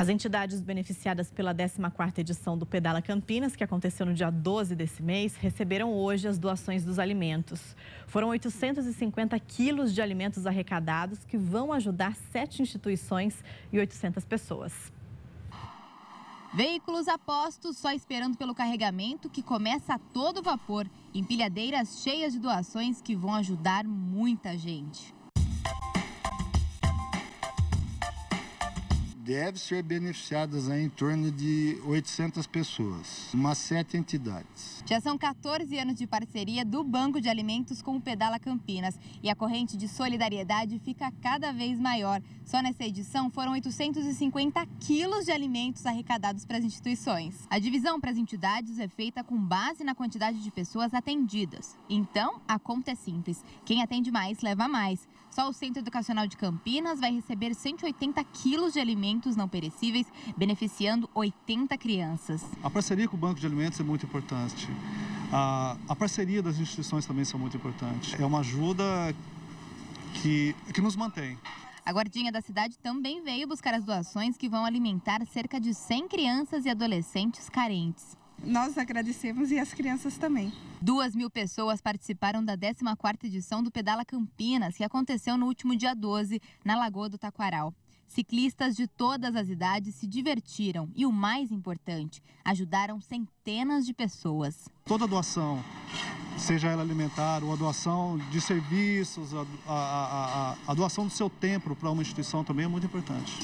As entidades beneficiadas pela 14ª edição do Pedala Campinas, que aconteceu no dia 12 desse mês, receberam hoje as doações dos alimentos. Foram 850 quilos de alimentos arrecadados que vão ajudar sete instituições e 800 pessoas. Veículos apostos só esperando pelo carregamento que começa a todo vapor. Empilhadeiras cheias de doações que vão ajudar muita gente. Deve ser beneficiadas em torno de 800 pessoas, umas sete entidades. Já são 14 anos de parceria do Banco de Alimentos com o Pedala Campinas e a corrente de solidariedade fica cada vez maior. Só nessa edição foram 850 quilos de alimentos arrecadados para as instituições. A divisão para as entidades é feita com base na quantidade de pessoas atendidas. Então, a conta é simples. Quem atende mais, leva mais. Só o Centro Educacional de Campinas vai receber 180 quilos de alimentos não perecíveis, beneficiando 80 crianças. A parceria com o Banco de Alimentos é muito importante. A, a parceria das instituições também são muito importantes. É uma ajuda que, que nos mantém. A Guardinha da cidade também veio buscar as doações que vão alimentar cerca de 100 crianças e adolescentes carentes. Nós agradecemos e as crianças também. Duas mil pessoas participaram da 14ª edição do Pedala Campinas, que aconteceu no último dia 12, na Lagoa do Taquaral. Ciclistas de todas as idades se divertiram e, o mais importante, ajudaram centenas de pessoas. Toda doação, seja ela alimentar ou a doação de serviços, a, a, a, a doação do seu tempo para uma instituição também é muito importante.